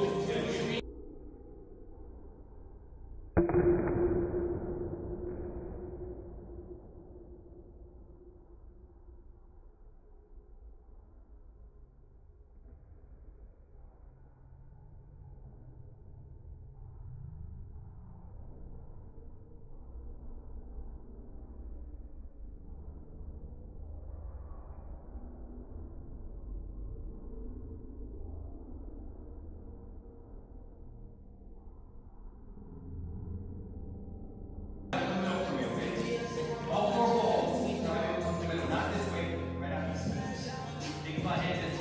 Tell me my hands